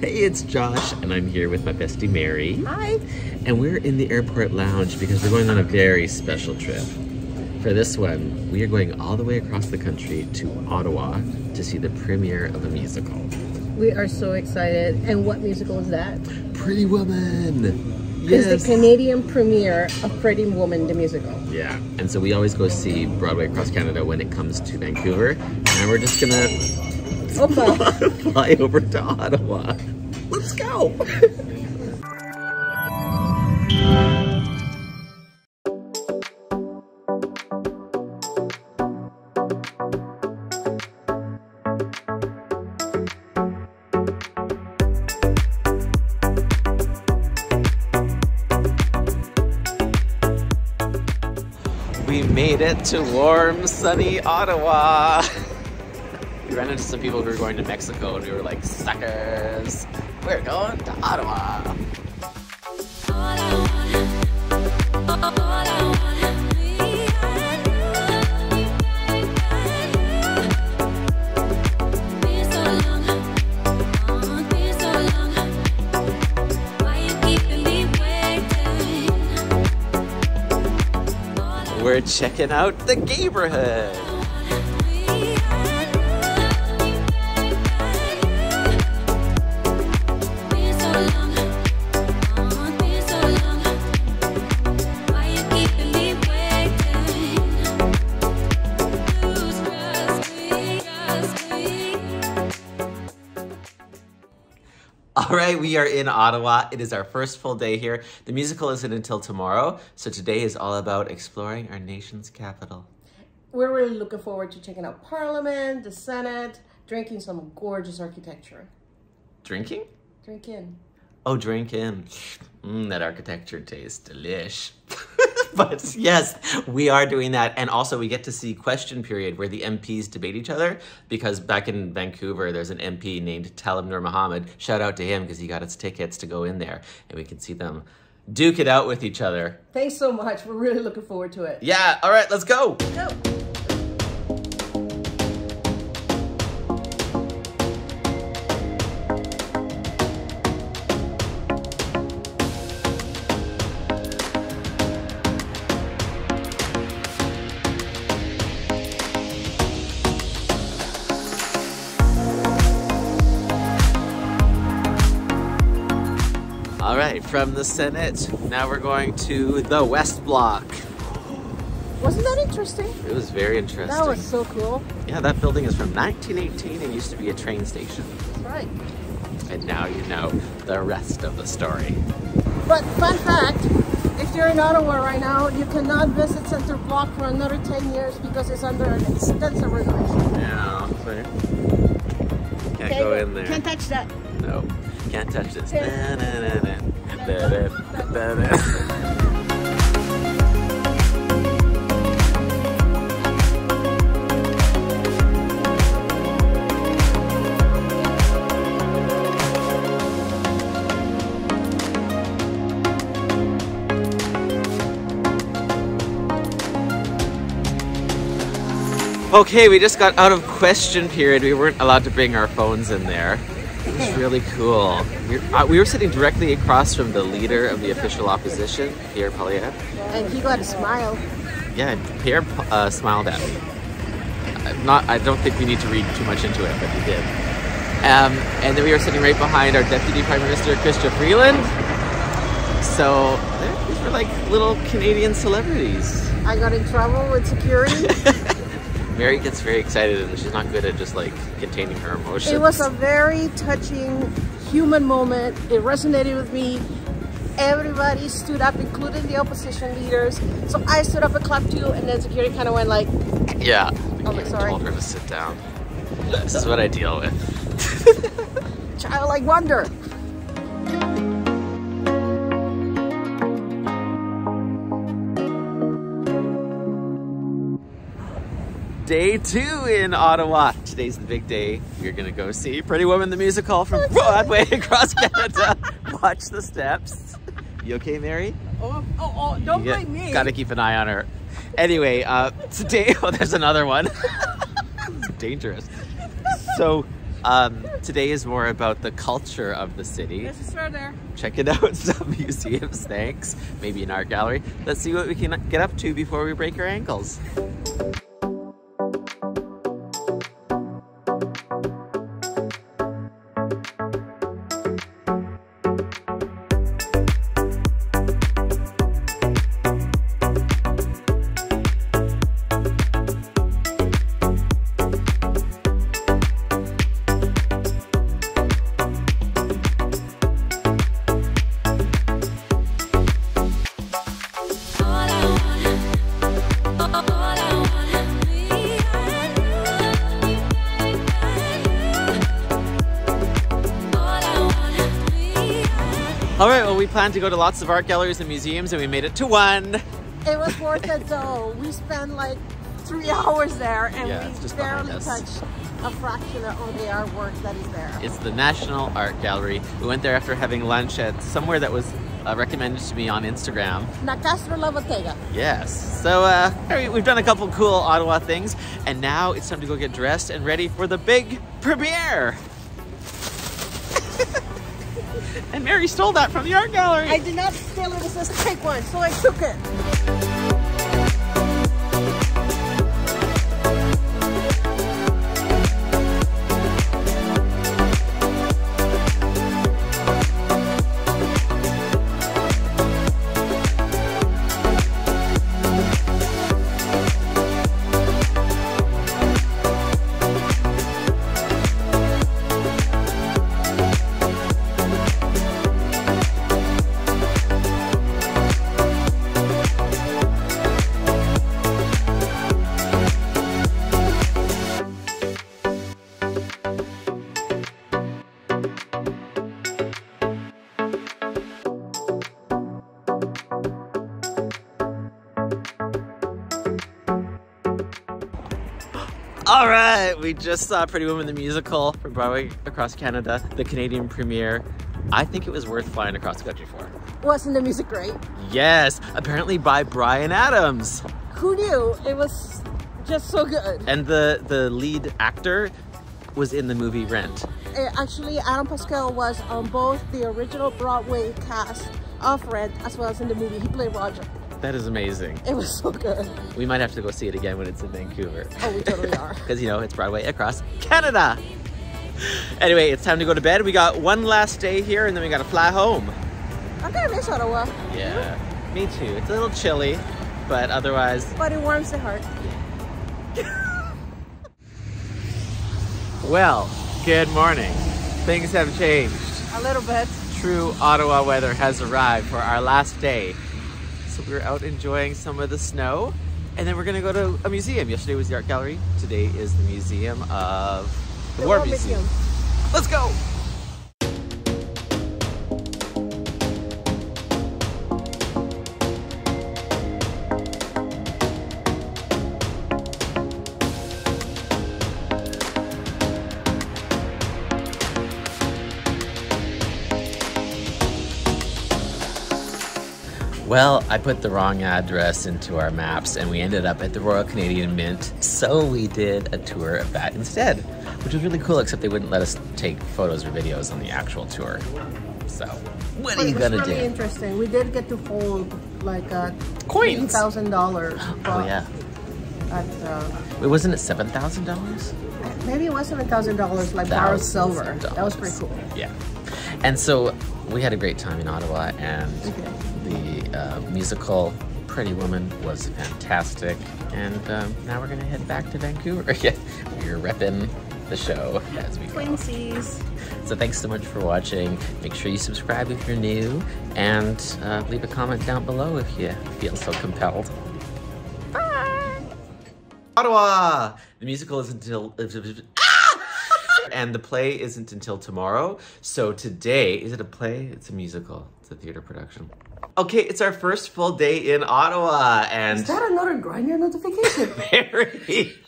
Hey, it's Josh, and I'm here with my bestie Mary. Hi. And we're in the airport lounge because we're going on a very special trip. For this one, we are going all the way across the country to Ottawa to see the premiere of a musical. We are so excited. And what musical is that? Pretty Woman! Yes. It's the Canadian premiere of Pretty Woman, the musical. Yeah, and so we always go see Broadway across Canada when it comes to Vancouver, and we're just gonna Opa. fly over to Ottawa. Let's go! We made it to warm, sunny Ottawa. We ran into some people who were going to Mexico and we were like, suckers, we're going to Ottawa. We're checking out the neighborhood. All right, we are in Ottawa. It is our first full day here. The musical isn't until tomorrow, so today is all about exploring our nation's capital. We're really looking forward to checking out Parliament, the Senate, drinking some gorgeous architecture. Drinking? Drink in. Oh, drink in. Mmm, that architecture tastes delish. but yes, we are doing that. And also, we get to see question period where the MPs debate each other because back in Vancouver, there's an MP named Taleeb Noormohamed. Shout out to him because he got us tickets to go in there and we can see them duke it out with each other. Thanks so much. We're really looking forward to it. Yeah, all right, let's go. Go. Right, from the Senate, now we're going to the West Block. Wasn't that interesting? It was very interesting. That was so cool. Yeah, that building is from 1918 and used to be a train station. That's right. And now you know the rest of the story. But fun fact, if you're in Ottawa right now, you cannot visit Center Block for another 10 years because it's under an extensive renovation. Yeah, see? Can't Okay, go in there. Can't touch that. No, can't touch this. Okay. Okay, we just got out of question period. We weren't allowed to bring our phones in there. It was really cool. We were, uh, we were sitting directly across from the leader of the official opposition, Pierre Poilievre. And he got a smile. Yeah, Pierre uh, smiled at me. Uh, Not, I don't think we need to read too much into it, but he did. Um, and then we were sitting right behind our Deputy Prime Minister, Chrystia Freeland. So these were like little Canadian celebrities. I got in trouble with security. Mary gets very excited and she's not good at just like containing her emotions. It was a very touching human moment. It resonated with me. Everybody stood up, including the opposition leaders. So I stood up and clapped too, and then security kind of went like, yeah. Oh, I sorry. told her to sit down. This is what I deal with. childlike wonder. Day two in Ottawa. Today's the big day. We're gonna go see Pretty Woman the musical from Broadway across Canada. Watch the steps. You okay, Mary? Oh, oh, oh don't blame me. Gotta keep an eye on her. Anyway, uh, today, oh, there's another one. Dangerous. So, Um, today is more about the culture of the city. This is further. Checking out some museums, thanks. Maybe an art gallery. Let's see what we can get up to before we break our ankles. All right, well, we planned to go to lots of art galleries and museums, and we made it to one. It was worth it though. We spent like three hours there and Yeah, we just barely touched a fraction of the artwork that is there. It's the National Art Gallery. We went there after having lunch at somewhere that was uh, recommended to me on Instagram. Nicastro La Bottega. Yes. So uh, we've done a couple cool Ottawa things, and now it's time to go get dressed and ready for the big premiere. And Mary stole that from the art gallery. I did not steal it, it says take one, so I took it. All right, we just saw Pretty Woman the musical from Broadway across Canada, the Canadian premiere. I think it was worth flying across the country for. Wasn't the music great? Yes, apparently by Bryan Adams. Who knew? It was just so good. And the, the lead actor was in the movie Rent. Uh, Actually, Adam Pascal was on both the original Broadway cast of Rent as well as in the movie. He played Roger. That is amazing. It was so good. We might have to go see it again when it's in Vancouver. Oh, we totally are. Because, you know, it's Broadway across Canada. Anyway, it's time to go to bed. We got one last day here and then we got to fly home. I'm gonna miss Ottawa. Yeah, me too. It's a little chilly, but otherwise, But it warms the heart. well, good morning. Things have changed. A little bit. True Ottawa weather has arrived for our last day. So we're out enjoying some of the snow, and then we're gonna go to a museum. Yesterday was the art gallery. Today is the Museum of the, War, Museum. Let's go. Well, I put the wrong address into our maps and we ended up at the Royal Canadian Mint. So we did a tour of that instead, which was really cool, except they wouldn't let us take photos or videos on the actual tour. So, what are you it was gonna really do? interesting. We did get to hold like uh, Coins. thousand dollars. Oh, yeah. At, uh, Wait, wasn't it $7,000? maybe it wasn't a thousand dollars like borrowed silver. That was pretty cool. Yeah. And so we had a great time in Ottawa, and Okay. The uh, musical Pretty Woman was fantastic. And um, now we're going to head back to Vancouver. yeah, we're repping the show as we go. Twinsies. So thanks so much for watching. Make sure you subscribe if you're new, and uh, leave a comment down below if you feel so compelled. Bye! Ottawa! The musical is until... and the play isn't until tomorrow. So today, is it a play? It's a musical. It's a theater production. Okay, it's our first full day in Ottawa, and Is that another Grindr notification? Mary